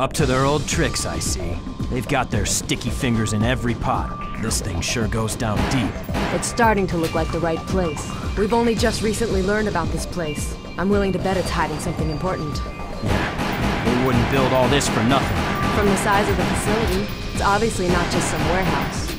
Up to their old tricks, I see. They've got their sticky fingers in every pot. This thing sure goes down deep. It's starting to look like the right place. We've only just recently learned about this place. I'm willing to bet it's hiding something important. Yeah, they wouldn't build all this for nothing. From the size of the facility, it's obviously not just some warehouse.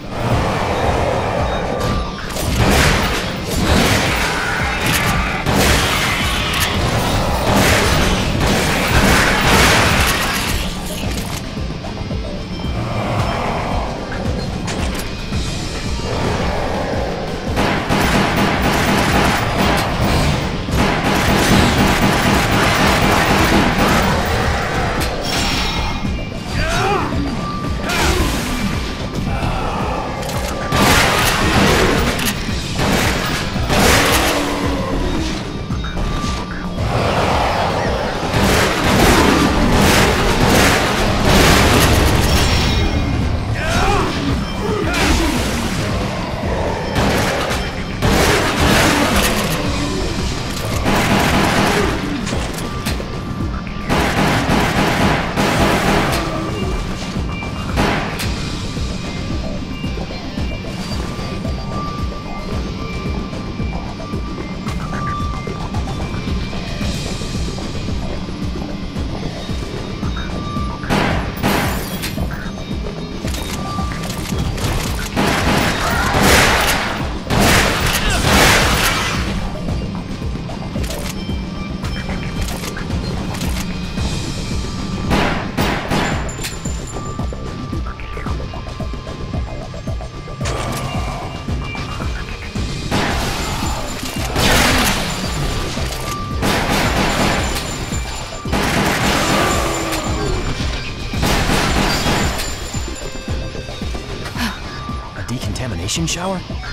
Decontamination shower?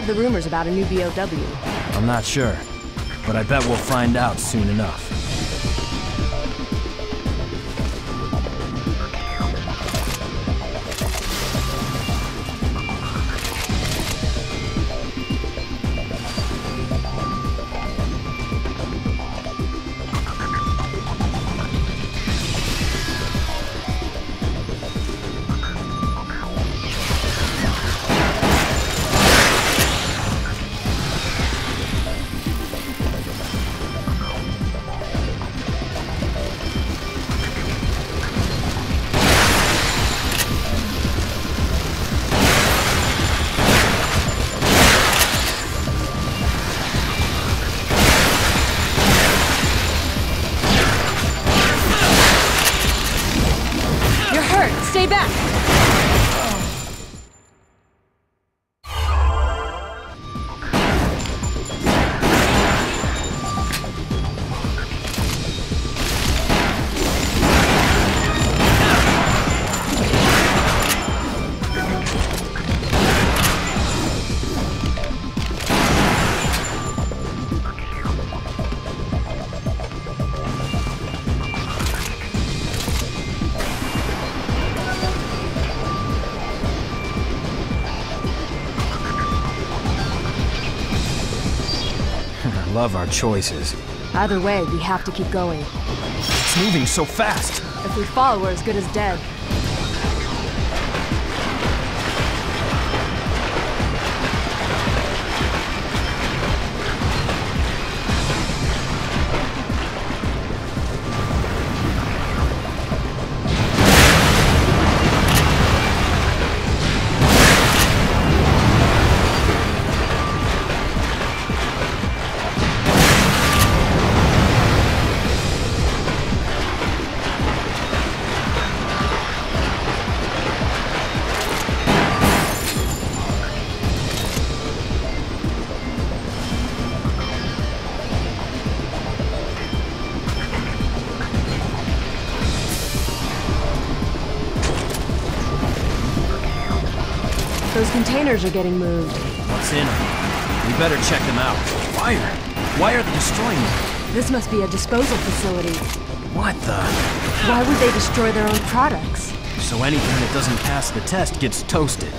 Of the rumors about a new BOW? I'm not sure, but I bet we'll find out soon enough. Stay back! Love our choices. Either way, we have to keep going. It's moving so fast. If we fall, we're as good as dead. Those containers are getting moved. What's in them? We better check them out. Fire! Why are they destroying them? This must be a disposal facility. What the? Why would they destroy their own products? So anything that doesn't pass the test gets toasted.